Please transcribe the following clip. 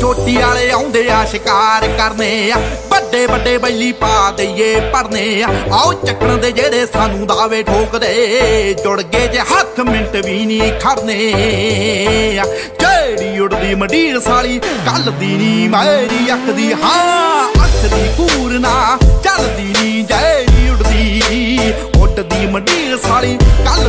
ਚੋਟੀ ਵਾਲੇ ਆਉਂਦੇ ਆ, ਸ਼ਿਕਾਰ ਕਰਨੇ ਆ। ਵੱਡੇ ਵੱਡੇ ਬੈਲੀ ਪਾ ਦਈਏ ਪਰਨੇ ਆ। ਆਓ ਚੱਕਣ ਦੇ ਜਿਹੜੇ ਸਾਨੂੰ ਦਾਵੇ ਠੋਕਦੇ, ਜੁੜ ਗਏ ਜੇ ਹੱਥ ਮਿੰਟ ਵੀ ਨਹੀਂ ਖੜਨੇ ਆ। ਜਿਹੜੀ ਉੜਦੀ ਮੰਡੀਰ ਸਾਲੀ, ਕੱਲ ਦੀ ਨੀ ਮੇਰੀ ਅੱਖ ਦੀ ਹਾਂ, ਅੱਖ ਦੀ ਪੂਰਨਾ ਚੱਲਦੀ ਨੀ ਜਿਹੜੀ ਉੜਦੀ ਉੱਡਦੀ ਮਡੀਰ ਸਾਲੀ, ਕੱਲ